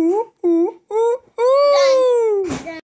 ooh, ooh.